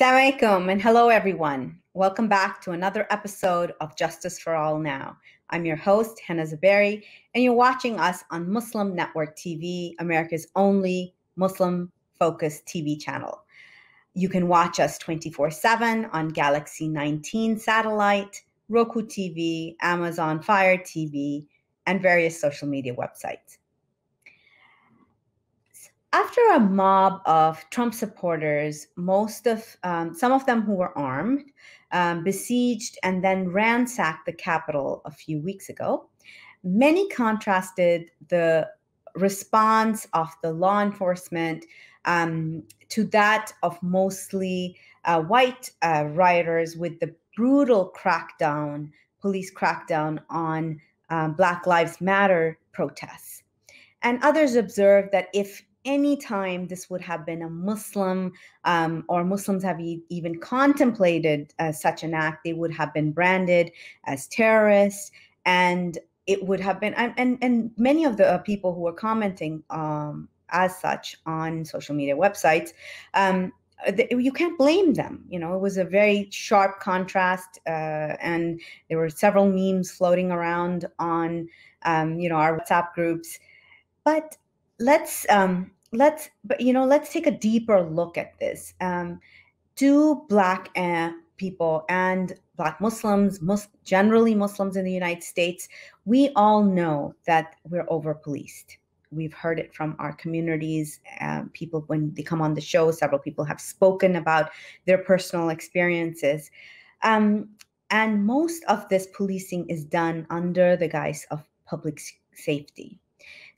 Assalamualaikum and hello everyone. Welcome back to another episode of Justice for All Now. I'm your host, Hena Zuberi, and you're watching us on Muslim Network TV, America's only Muslim focused TV channel. You can watch us 24 7 on Galaxy 19 satellite, Roku TV, Amazon Fire TV, and various social media websites after a mob of Trump supporters, most of um, some of them who were armed, um, besieged and then ransacked the Capitol a few weeks ago, many contrasted the response of the law enforcement um, to that of mostly uh, white uh, rioters with the brutal crackdown, police crackdown on um, Black Lives Matter protests. And others observed that if any time this would have been a Muslim um, or Muslims have e- even contemplated uh, such an act, they would have been branded as terrorists, and it would have been and and, many of the uh, people who were commenting um, as such on social media websites. Um, you can't blame them. You know, it was a very sharp contrast, uh, and there were several memes floating around on, um, you know, our WhatsApp groups. But let's um, let's you know let's take a deeper look at this. Um, do black uh, people and black Muslims, mus- generally Muslims in the United States, we all know that we're over policed. We've heard it from our communities. Um, people, when they come on the show, several people have spoken about their personal experiences. Um, and most of this policing is done under the guise of public safety.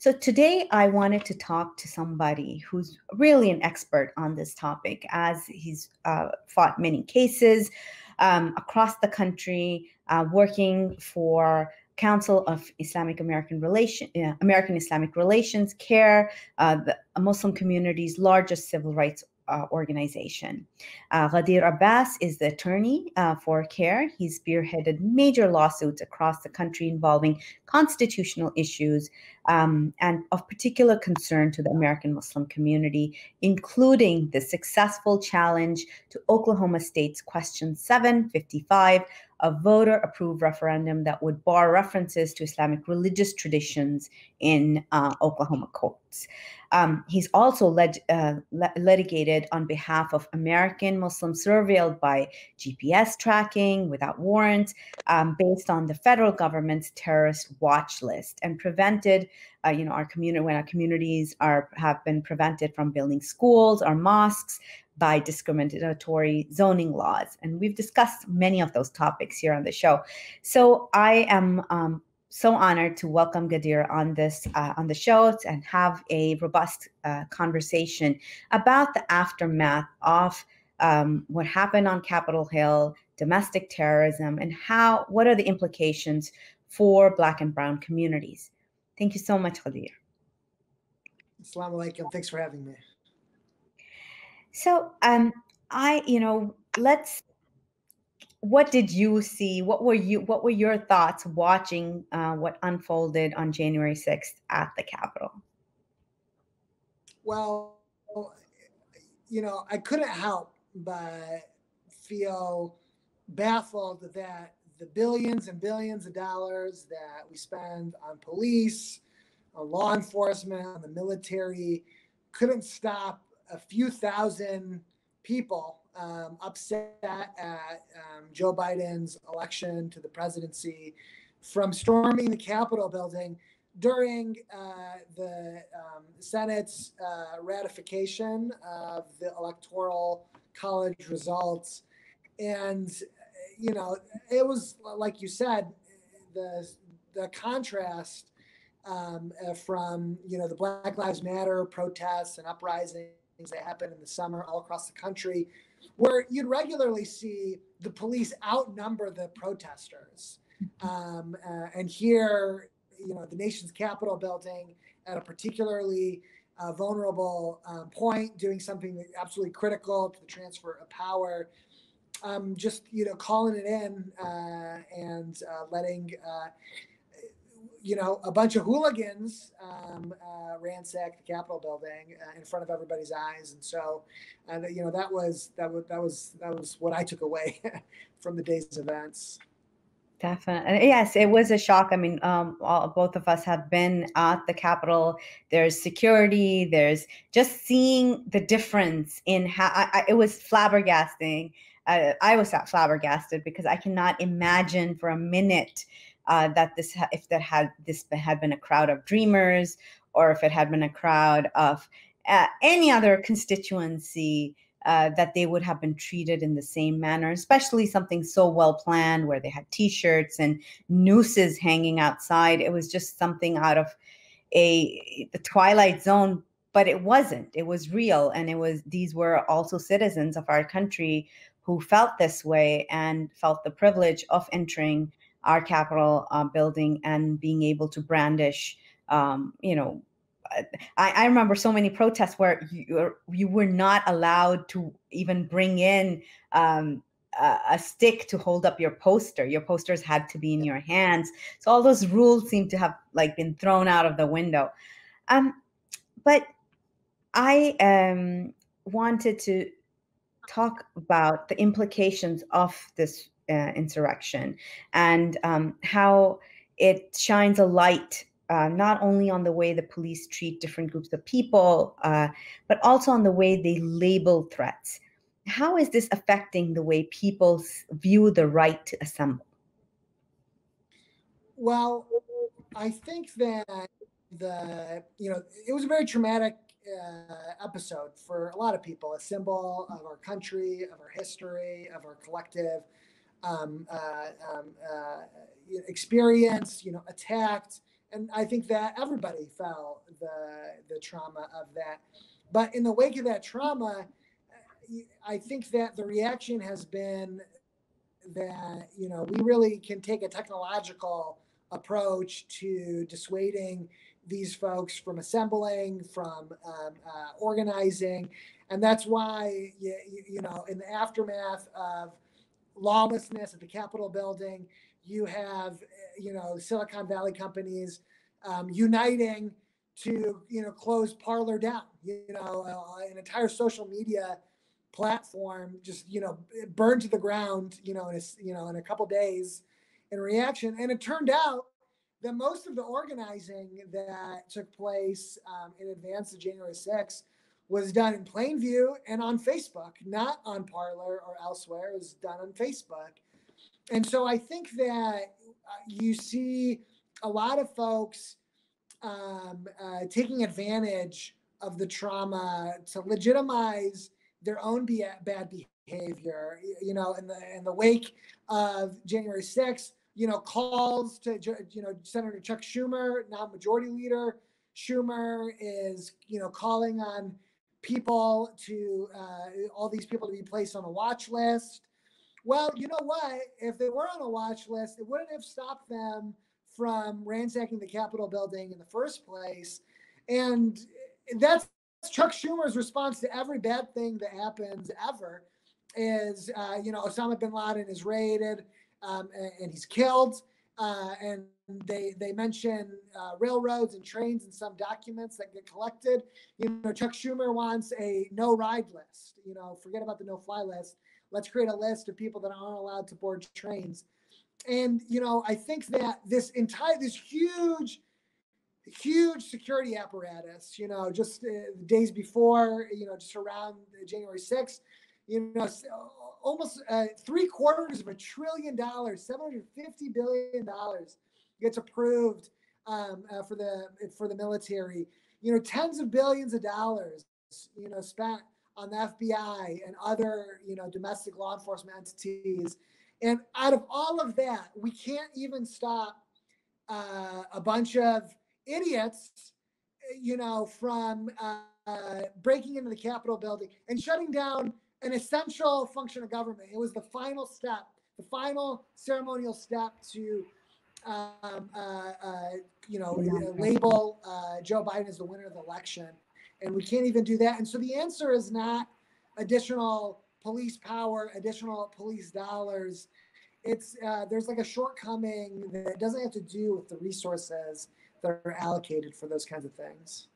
So today I wanted to talk to somebody who's really an expert on this topic, as he's uh, fought many cases um, across the country, uh, working for Council of Islamic American Relation, uh, American Islamic Relations, CAIR, uh, the Muslim community's largest civil rights uh, organization. Uh, Gadeir Abbas is the attorney uh, for CAIR. He's spearheaded major lawsuits across the country involving constitutional issues um, and of particular concern to the American Muslim community, including the successful challenge to Oklahoma State's Question 755, a voter approved referendum that would bar references to Islamic religious traditions in uh, Oklahoma courts. Um, he's also uh, litigated on behalf of American Muslims surveilled by GPS tracking without warrant, um, based on the federal government's terrorist watch list, and prevented, uh, you know, our community when our communities are have been prevented from building schools or mosques by discriminatory zoning laws. And we've discussed many of those topics here on the show. So I am um, so honored to welcome Gadeir on this uh, on the show and have a robust uh, conversation about the aftermath of um, what happened on Capitol Hill, domestic terrorism, and how what are the implications for Black and Brown communities. Thank you so much, Gadeir. Assalamu alaikum. Thanks for having me. So, um, I, you know, let's what did you see? What were you? What were your thoughts watching uh, what unfolded on January sixth at the Capitol? Well, you know, I couldn't help but feel baffled that the billions and billions of dollars that we spend on police, on law enforcement, on the military couldn't stop a few thousand people um, upset at um, Joe Biden's election to the presidency from storming the Capitol building during uh, the um, Senate's uh, ratification of the Electoral College results. And, you know, it was, like you said, the, the contrast um, uh, from, you know, the Black Lives Matter protests and uprisings that happened in the summer all across the country where you'd regularly see the police outnumber the protesters. Um, uh, and here, you know, the nation's Capitol building at a particularly uh, vulnerable um, point, doing something absolutely critical to the transfer of power. Um, just you know, calling it in uh, and uh, letting uh, you know, a bunch of hooligans um, uh, ransacked the Capitol building uh, in front of everybody's eyes, and so, uh, you know, that was that was that was that was what I took away from the day's events. Definitely. Yes, it was a shock. I mean, um, all, both of us have been at the Capitol. There's security. There's just seeing the difference in how I, I, it was flabbergasting. Uh, I was flabbergasted because I cannot imagine for a minute uh, that this, if that had this had been a crowd of dreamers, or if it had been a crowd of uh, any other constituency uh, that they would have been treated in the same manner, especially something so well planned where they had T-shirts and nooses hanging outside. It was just something out of a the Twilight Zone, but it wasn't. It was real, and it was. These were also citizens of our country who felt this way and felt the privilege of entering our Capitol uh, building and being able to brandish, um, you know, I, I, remember so many protests where you, you were not allowed to even bring in um, a, a, stick to hold up your poster. Your posters had to be in your hands. So all those rules seem to have like been thrown out of the window. Um, but I um, wanted to talk about the implications of this uh, insurrection and um, how it shines a light uh, not only on the way the police treat different groups of people, uh, but also on the way they label threats. How is this affecting the way people view the right to assemble? Well, I think that the you know it was a very traumatic uh, episode for a lot of people, a symbol of our country, of our history, of our collective um, uh, um, uh, experience. You know, attacked and I think that everybody felt the the trauma of that. But in the wake of that trauma, I think that the reaction has been that you know we really can take a technological approach to dissuading these folks from assembling, from um, uh, organizing, and that's why you, you know in the aftermath of lawlessness at the Capitol building, you have you know Silicon Valley companies um, uniting to you know close Parler down. You know, uh, an entire social media platform just you know burned to the ground. You know, in a, you know in a couple days in reaction, and it turned out that most of the organizing that took place um, in advance of January 6th was done in plain view and on Facebook, not on Parler or elsewhere. It was done on Facebook. And so I think that uh, you see a lot of folks um, uh, taking advantage of the trauma to legitimize their own bad behavior. You know, in the in the wake of January 6th, you know, calls to you know Senator Chuck Schumer, now Majority Leader Schumer, is you know calling on people to uh, all these people to be placed on a watch list. Well, you know what? If they were on a watch list, it wouldn't have stopped them from ransacking the Capitol building in the first place. And that's Chuck Schumer's response to every bad thing that happens ever is, uh, you know, Osama bin Laden is raided um, and, and, he's killed. Uh, and they they mention uh, railroads and trains in some documents that get collected. You know, Chuck Schumer wants a no ride list. You know, forget about the no fly list. Let's create a list of people that aren't allowed to board trains. And you know, I think that this entire this huge huge security apparatus, you know, just uh, days before, you know, just around January 6th, you know, almost uh, three quarters of a trillion dollars, 750 billion dollars gets approved um, uh, for the for the military. You know, tens of billions of dollars, you know, spent on the FBI and other, you know, domestic law enforcement entities and out of all of that, we can't even stop uh, a bunch of idiots, you know, from uh, breaking into the Capitol building and shutting down an essential function of government. It was the final step, the final ceremonial step to, um, uh, uh you know, label uh, Joe Biden as the winner of the election. And we can't even do that. And so the answer is not additional police power, additional police dollars. it's uh, there's like a shortcoming that doesn't have to do with the resources that are allocated for those kinds of things.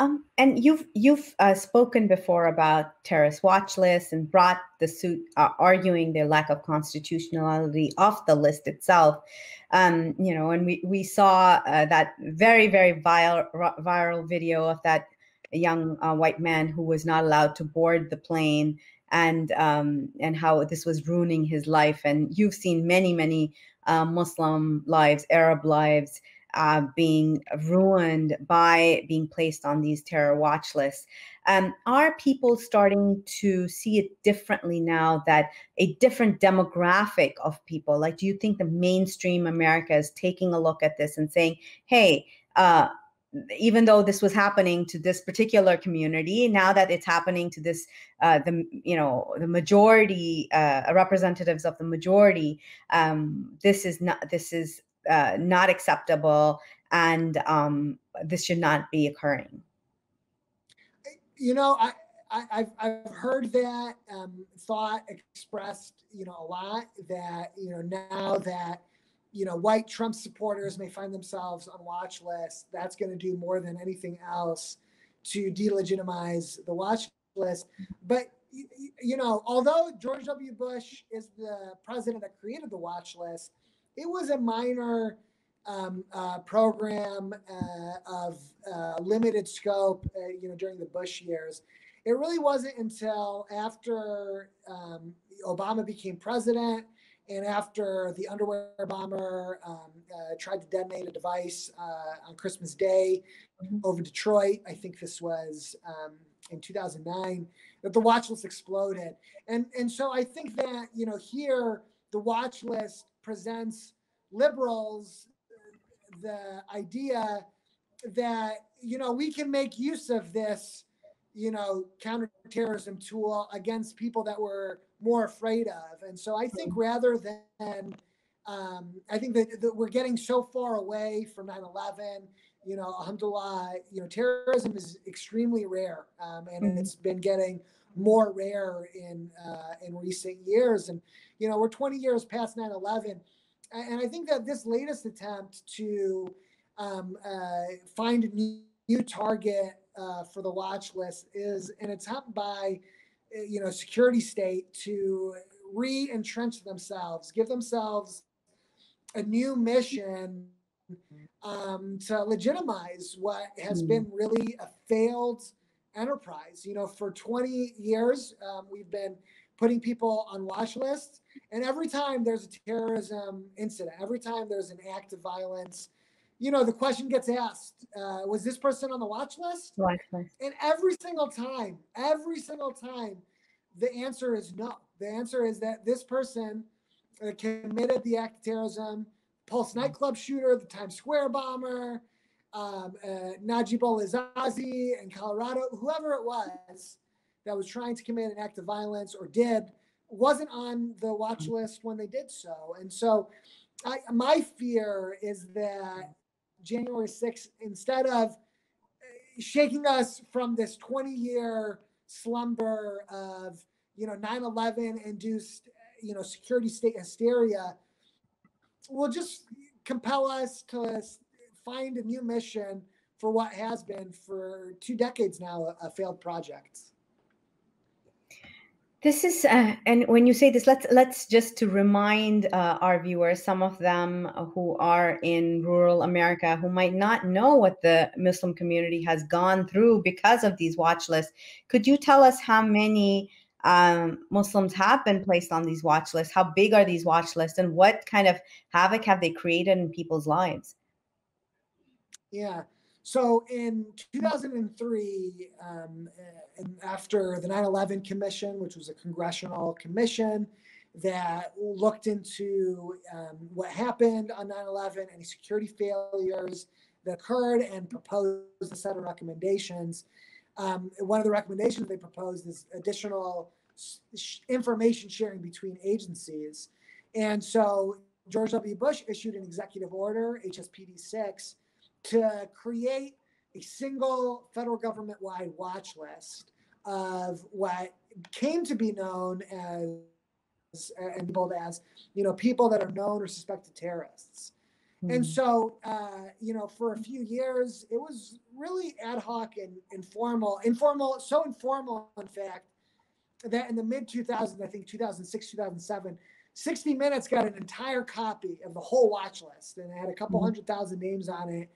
Um, and you've you've uh, spoken before about terrorist watch lists and brought the suit uh, arguing their lack of constitutionality off the list itself. Um, you know, and we we saw uh, that very very viral viral video of that young uh, white man who was not allowed to board the plane and um, and how this was ruining his life. And you've seen many many uh, Muslim lives, Arab lives uh, being ruined by being placed on these terror watch lists. Um, are people starting to see it differently now that a different demographic of people, like, do you think the mainstream America is taking a look at this and saying, hey, uh, even though this was happening to this particular community now that it's happening to this uh, the you know the majority uh, representatives of the majority um, this is not this is uh, not acceptable and um, this should not be occurring. You know i, I have I've heard that um, thought expressed you know a lot that you know now that you know white trump supporters may find themselves on watch lists that's going to do more than anything else to delegitimize the watch list. But you know although george w. Bush is the president that created the watch list it was a minor um, uh, program uh, of uh, limited scope, uh, you know, during the Bush years. It really wasn't until after um, Obama became president and after the underwear bomber um, uh, tried to detonate a device uh, on Christmas Day mm-hmm. over Detroit, I think this was um, in 2009, that the watch list exploded. And, and so I think that, you know, here the watch list presents liberals the idea that you know we can make use of this you know counterterrorism tool against people that we're more afraid of and so i think rather than um, i think that, that we're getting so far away from 9-11 you know alhamdulillah you know terrorism is extremely rare um, and mm-hmm. it's been getting more rare in uh, in recent years. And you know, we're 20 years past 9/11, and I think that this latest attempt to um, uh, find a new, new target uh, for the watch list is an attempt by uh, you know security state to re-entrench themselves, give themselves a new mission um, to legitimize what has mm. been really a failed enterprise. You know, for 20 years, um, we've been putting people on watch lists. And every time there's a terrorism incident, every time there's an act of violence, you know, the question gets asked, uh, was this person on the watch list? Watch list. And every single time, every single time, the answer is no. The answer is that this person uh, committed the act of terrorism, Pulse nightclub shooter, the Times Square bomber, um, uh, Najibullah Zazi in Colorado, whoever it was that was trying to commit an act of violence or did, wasn't on the watch list when they did so. And so I, my fear is that January 6th, instead of uh, shaking us from this 20 year slumber of, you know, 9 11 induced, you know, security state hysteria, will just compel us to find a new mission for what has been for two decades now a, a failed project. This is, uh, and when you say this, let's let's just to remind uh, our viewers, some of them who are in rural America who might not know what the Muslim community has gone through because of these watch lists. Could you tell us how many um, Muslims have been placed on these watch lists? How big are these watch lists, and what kind of havoc have they created in people's lives? Yeah. So in 2003, um, and after the 9 11 Commission, which was a congressional commission that looked into um, what happened on 9 11, any security failures that occurred, and proposed a set of recommendations. Um, one of the recommendations they proposed is additional information sharing between agencies. And so George W. Bush issued an executive order, HSPD 6 to create a single federal government wide watch list of what came to be known as and labeled as you know people that are known or suspected terrorists. Mm. And so, uh, you know, for a few years, it was really ad hoc and informal, informal, so informal, in fact, that in the mid 2000s, I think 2006, 2007, 60 Minutes got an entire copy of the whole watch list, and it had a couple mm. hundred thousand names on it.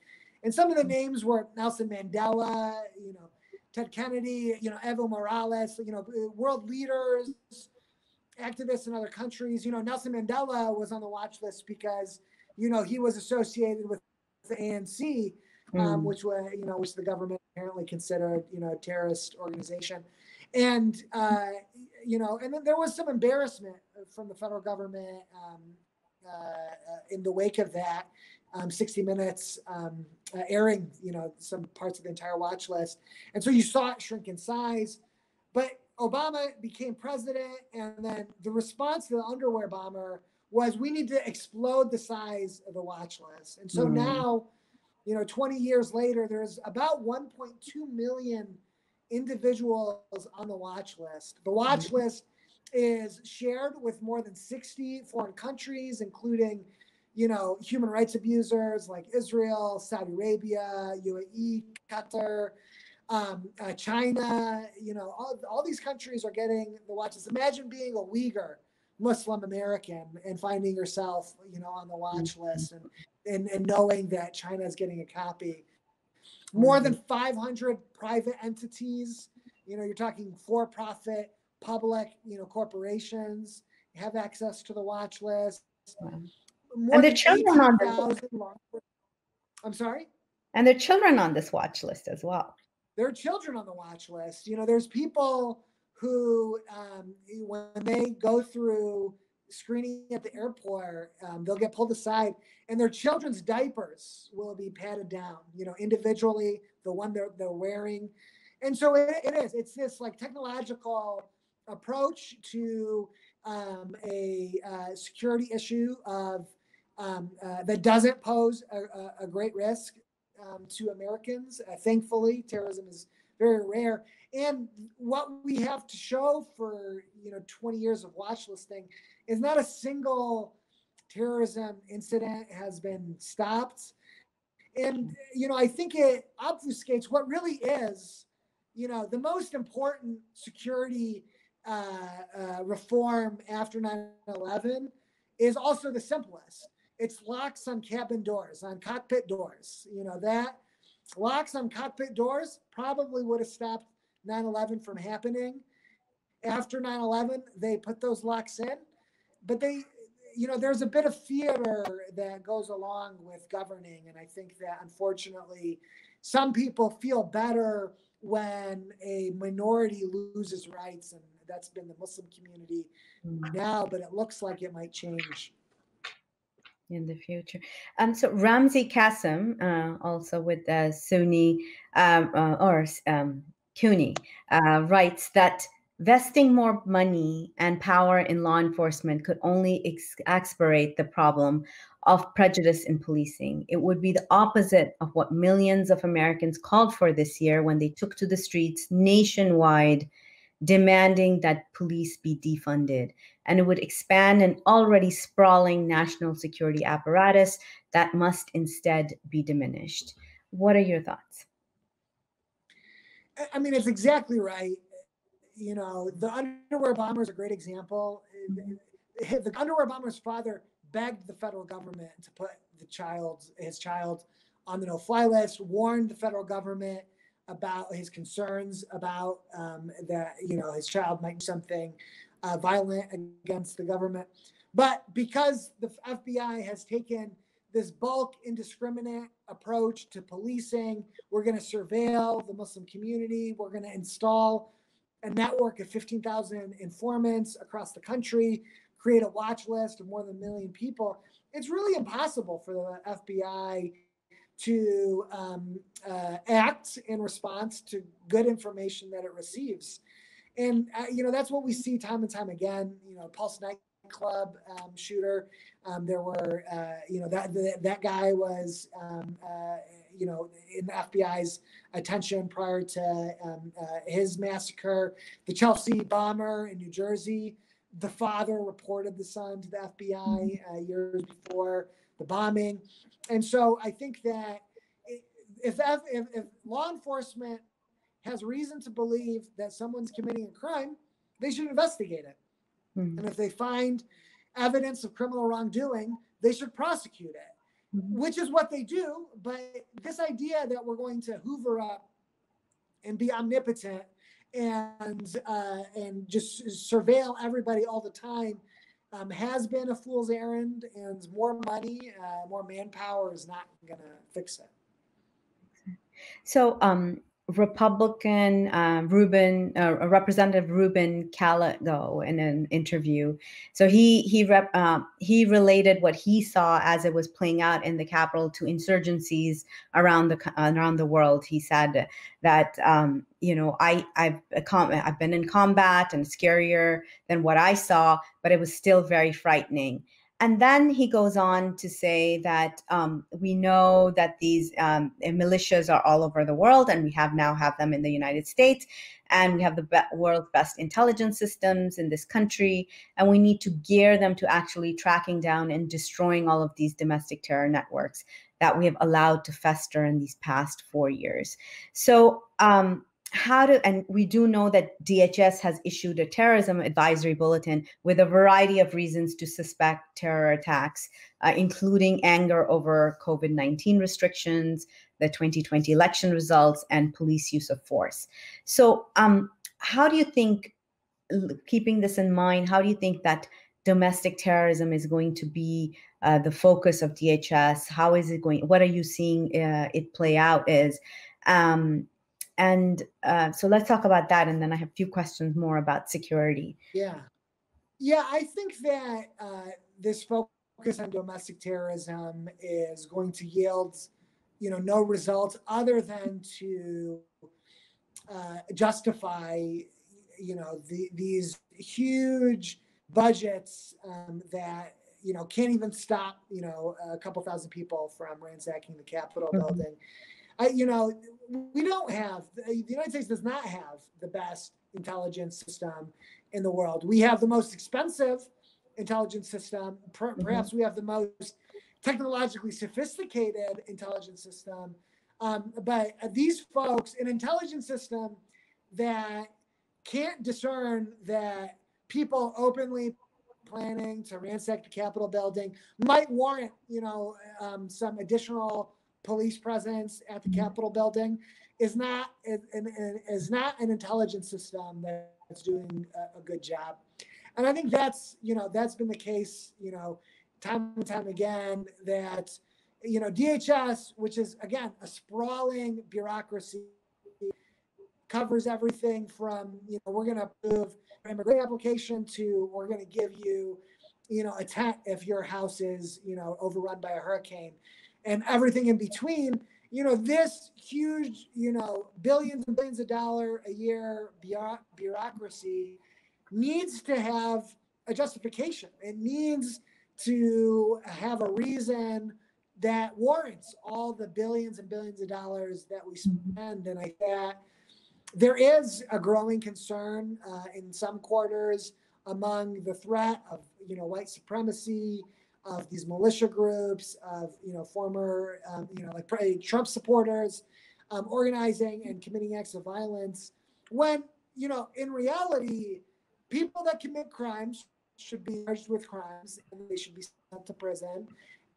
And some of the names were Nelson Mandela, you know, Ted Kennedy, you know, Evo Morales, you know, world leaders, activists in other countries. You know, Nelson Mandela was on the watch list because you know, he was associated with the ANC, um, mm. which was, you know, which the government apparently considered, you know, a terrorist organization. And, uh, you know, and then there was some embarrassment from the federal government um, uh, uh in the wake of that. Um, 60 Minutes um, uh, airing, you know, some parts of the entire watch list. And so you saw it shrink in size. But Obama became president, and then the response to the underwear bomber was we need to explode the size of the watch list. And so mm. now, you know, 20 years later, there's about 1.2 million individuals on the watch list. The watch mm. list is shared with more than 60 foreign countries, including, you know, human rights abusers like Israel, Saudi Arabia, UAE, Qatar, um, uh, China. You know, all, all these countries are getting the watches. Imagine being a Uyghur Muslim American and finding yourself, you know, on the watch mm-hmm. list and, and, and knowing that China is getting a copy. More than mm-hmm. 500 private entities, you know, you're talking for profit, public, you know, corporations have access to the watch list. More and the children on this. I'm sorry? And the children on this watch list as well. There are children on the watch list. You know, there's people who, um, when they go through screening at the airport, um, they'll get pulled aside and their children's diapers will be patted down, you know, individually, the one they're, they're wearing. And so it, it is, it's this like technological approach to um, a uh, security issue of um, uh, that doesn't pose a, a, great risk um, to Americans. Uh, thankfully, terrorism is very rare. And what we have to show for you know 20 years of watch listing is not a single terrorism incident has been stopped. And you know, I think it obfuscates what really is, you know, the most important security uh, uh, reform after 9/11 is also the simplest. It's locks on cabin doors, on cockpit doors. You know that locks on cockpit doors probably would have stopped 9 11 from happening. After 9 11, they put those locks in, but they, you know, there's a bit of theater that goes along with governing. And I think that unfortunately, some people feel better when a minority loses rights. And that's been the Muslim community mm. now, but it looks like it might change in the future. Um, so Ramzi Kassem, uh, also with the SUNY um, uh, or um, CUNY, uh, writes that vesting more money and power in law enforcement could only ex- exasperate the problem of prejudice in policing. It would be the opposite of what millions of Americans called for this year when they took to the streets nationwide demanding that police be defunded. And it would expand an already sprawling national security apparatus that must instead be diminished. What are your thoughts? I mean, it's exactly right. You know, the underwear bomber is a great example. The underwear bomber's father begged the federal government to put the child, his child, on the no-fly list. Warned the federal government about his concerns about um, that you know his child might do something uh, violent against the government. But because the FBI has taken this bulk indiscriminate approach to policing. We're going to surveil the Muslim community. We're going to install a network of 15,000 informants across the country, create a watch list of more than a million people. It's really impossible for the FBI to um, uh, act in response to good information that it receives. And, uh, you know, that's what we see time and time again. You know, Pulse nightclub um, shooter um, there were, uh, you know, that the, that guy was, um, uh, you know, in the FBI's attention prior to um, uh, his massacre. The Chelsea bomber in New Jersey, the father reported the son to the FBI uh, years before the bombing. And so I think that if, if, if law enforcement has reason to believe that someone's committing a crime, they should investigate it. Mm-hmm. And if they find evidence of criminal wrongdoing, they should prosecute it, mm-hmm. which is what they do. But this idea that we're going to hoover up and be omnipotent and uh, and just surveil everybody all the time um, has been a fool's errand, and more money, uh, more manpower is not going to fix it. So, um, Republican uh, Ruben, uh, Representative Ruben Gallego, in an interview. So he he rep, uh, he related what he saw as it was playing out in the Capitol to insurgencies around the around the world. He said that um, you know I I've I've been in combat and scarier than what I saw, but it was still very frightening. And then he goes on to say that um, we know that these um, militias are all over the world, and we have now have them in the United States, and we have the be- world's best intelligence systems in this country, and we need to gear them to actually tracking down and destroying all of these domestic terror networks that we have allowed to fester in these past four years. So um, how to and we do know that DHS has issued a terrorism advisory bulletin with a variety of reasons to suspect terror attacks, uh, including anger over COVID 19 restrictions, the 2020 election results, and police use of force. So, um, how do you think, keeping this in mind, how do you think that domestic terrorism is going to be uh, the focus of DHS? How is it going? What are you seeing uh, it play out? Is um, and uh, so let's talk about that. And then I have a few questions more about security. Yeah. Yeah, I think that uh, this focus on domestic terrorism is going to yield, you know, no results other than to uh, justify, you know, the, these huge budgets um, that you know can't even stop you know a couple thousand people from ransacking the Capitol mm-hmm. building. I, you know, we don't have the United States does not have the best intelligence system in the world. We have the most expensive intelligence system. Mm-hmm. Perhaps mm-hmm. we have the most technologically sophisticated intelligence system. Um, but these folks, an intelligence system that can't discern that people openly planning to ransack the Capitol building might warrant, you know, um, some additional police presence at the Capitol building is not is, not an intelligence system that's doing a, a good job. And I think that's you know that's been the case you know time and time again that you know DHS, which is again a sprawling bureaucracy, covers everything from you know we're going to approve an immigrant application to we're going to give you you know a tent if your house is you know overrun by a hurricane and everything in between you know this huge you know billions and billions of dollar a year bureaucracy needs to have a justification. It needs to have a reason that warrants all the billions and billions of dollars that we spend. And i that there is a growing concern uh, in some quarters among the threat of you know white supremacy of these militia groups, of you know former um, you know like Trump supporters um, organizing and committing acts of violence. When you know in reality, people that commit crimes should be charged with crimes and they should be sent to prison.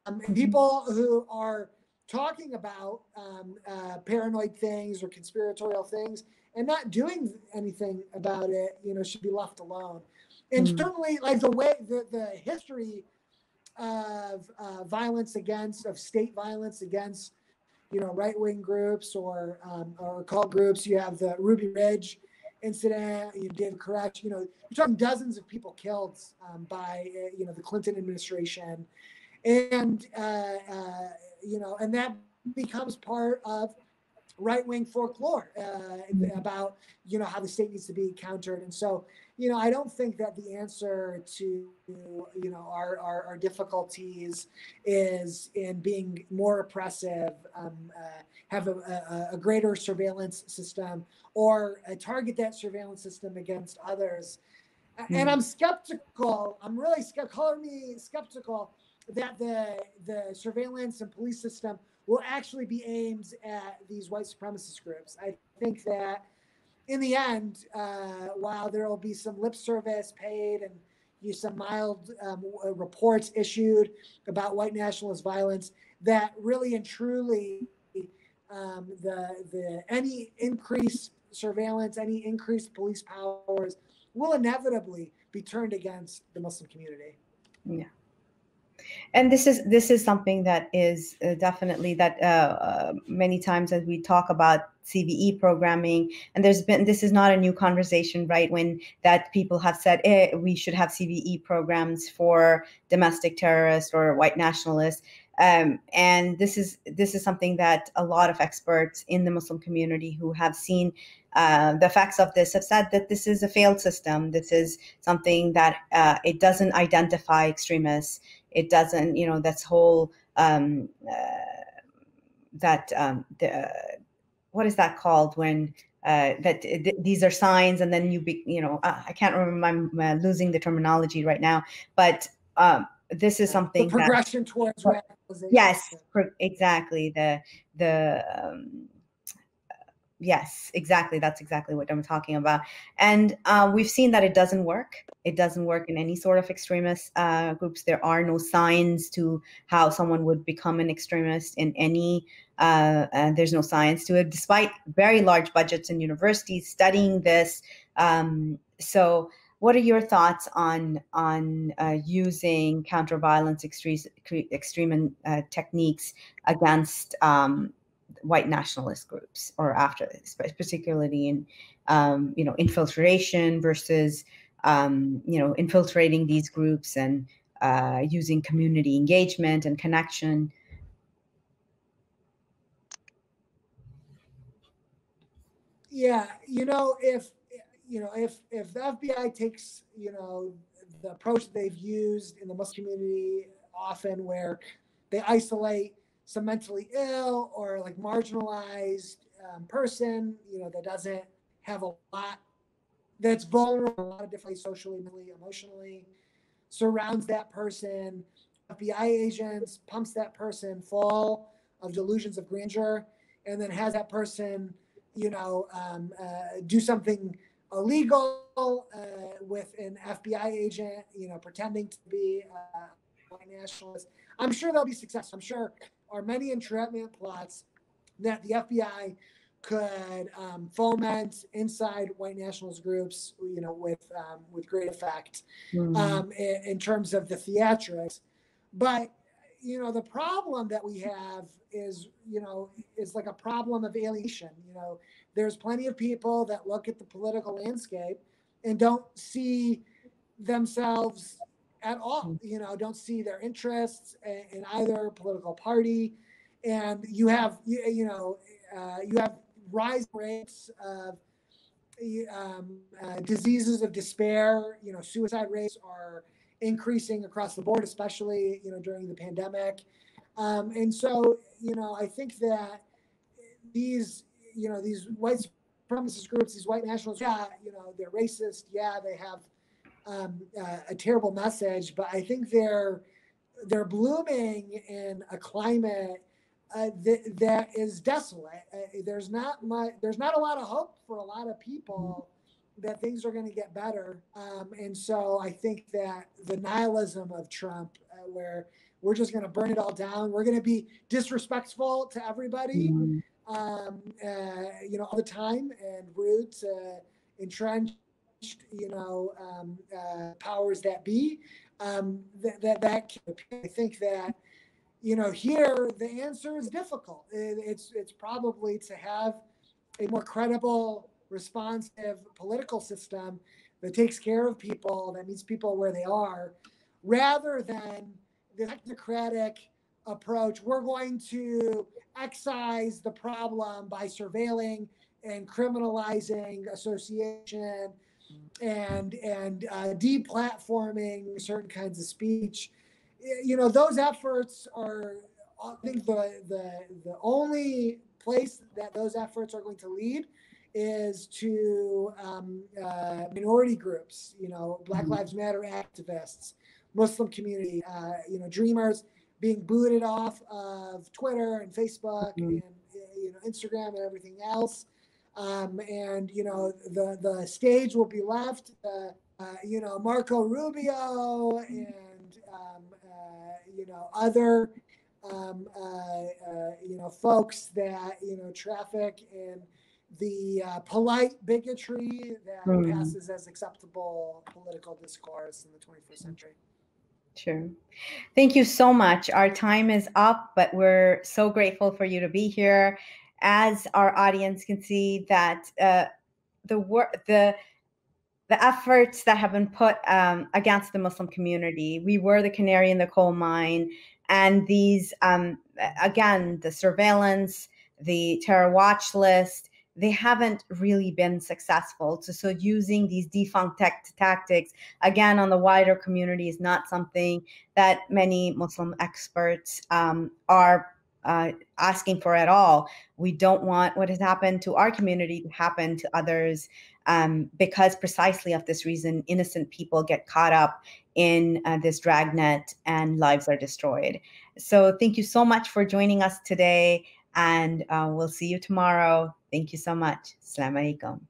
Um, and mm-hmm. people who are talking about um, uh, paranoid things or conspiratorial things and not doing anything about it, you know, should be left alone. And mm. certainly, like the way the, the history of uh, violence against, of state violence against, you know, right wing groups or um, or cult groups. You have the Ruby Ridge incident. You David Koresh. You know, you're talking dozens of people killed um, by uh, you know the Clinton administration, and uh, uh, you know, and that becomes part of right wing folklore uh, about you know how the state needs to be countered. And so you know, I don't think that the answer to you know our our, our difficulties is in being more oppressive, um, uh, have a, a, a, greater surveillance system, or uh, target that surveillance system against others. And I'm skeptical. I'm really skeptical. Color me skeptical that the the surveillance and police system will actually be aimed at these white supremacist groups. I think that in the end, uh, while there will be some lip service paid and you some mild um, reports issued about white nationalist violence, that really and truly um, the the any increased surveillance, any increased police powers will inevitably be turned against the Muslim community. Yeah and this is this is something that is uh, definitely that uh, uh, many times as we talk about CVE programming, and there's been this is not a new conversation, right? When that people have said eh, we should have CVE programs for domestic terrorists or white nationalists, um, and this is this is something that a lot of experts in the Muslim community who have seen uh, the facts of this have said that this is a failed system. This is something that uh, it doesn't identify extremists it doesn't you know that's whole um, uh, that um, the what is that called when uh, that th- these are signs and then you be you know uh, i can't remember i'm uh, losing the terminology right now but um, this is something the progression that, towards yes pro- exactly the the um, Yes, exactly. That's exactly what I'm talking about. And uh, we've seen that it doesn't work. It doesn't work in any sort of extremist uh, groups. There are no signs to how someone would become an extremist in any. Uh, there's no science to it, despite very large budgets in universities studying this. Um, so, what are your thoughts on on uh, using counter violence extreme extreme uh, techniques against um, white nationalist groups or after this, particularly in um, you know infiltration versus um, you know infiltrating these groups and uh, using community engagement and connection. Yeah, you know if you know if if the FBI takes you know the approach they've used in the Muslim community often where they isolate some mentally ill or like marginalized um, person, you know, that doesn't have a lot, that's vulnerable a lot of different ways, socially, mentally, emotionally, surrounds that person. FBI agents pumps that person full of delusions of grandeur, and then has that person, you know, um, uh, do something illegal uh, with an FBI agent, you know, pretending to be a white nationalist. I'm sure they'll be successful. I'm sure are many entrapment plots that the FBI could um, foment inside white nationalist groups, you know, with um, with great effect mm-hmm. um, in, in, terms of the theatrics. But you know, the problem that we have is, you know, is like a problem of alienation. You know, there's plenty of people that look at the political landscape and don't see themselves at all. Hmm. You know, don't see their interests in either political party, and you have you, you know uh, you have rise rates of um, uh, diseases of despair. You know, suicide rates are increasing across the board, especially you know during the pandemic. Um, and so, you know, I think that these, you know, these white supremacist groups, these white nationalists, yeah, you know, they're racist. Yeah, they have um, uh, a terrible message, but I think they're they're blooming in a climate uh, that, that is desolate. Uh, there's not much. There's not a lot of hope for a lot of people that things are going to get better. Um, and so I think that the nihilism of Trump, uh, where we're just going to burn it all down, we're going to be disrespectful to everybody, mm-hmm. um, uh, you know, all the time, and rude to entrenched you know, um, uh, powers that be. Um, that, that, that I think that, you know, here the answer is difficult. It, it's, it's probably to have a more credible, responsive political system that takes care of people, that meets people where they are, rather than the technocratic approach. We're going to excise the problem by surveilling and criminalizing association and and uh, deplatforming certain kinds of speech. You know, those efforts are, I think, the the the only place that those efforts are going to lead is to um, uh, minority groups, you know, Black Mhm. Lives Matter activists, Muslim community, uh, you know, dreamers being booted off of Twitter and Facebook Mhm. and you know Instagram and everything else. Um, and you know the the stage will be left. Uh, uh, you know Marco Rubio and um, uh, you know other um, uh, uh, you know folks that you know traffic in the uh, polite bigotry that Mhm. passes as acceptable political discourse in the 21st century. Sure. Thank you so much. Our time is up, but we're so grateful for you to be here. As our audience can see, that uh, the work, the the efforts that have been put um, against the Muslim community, we were the canary in the coal mine, and these um, again, the surveillance, the terror watch list, they haven't really been successful. So, so using these defunct tech tactics again on the wider community is not something that many Muslim experts um, are uh, asking for at all. We don't want what has happened to our community to happen to others um, because precisely of this reason, innocent people get caught up in uh, this dragnet and lives are destroyed. So, thank you so much for joining us today, and uh, we'll see you tomorrow. Thank you so much. Assalamu alaikum.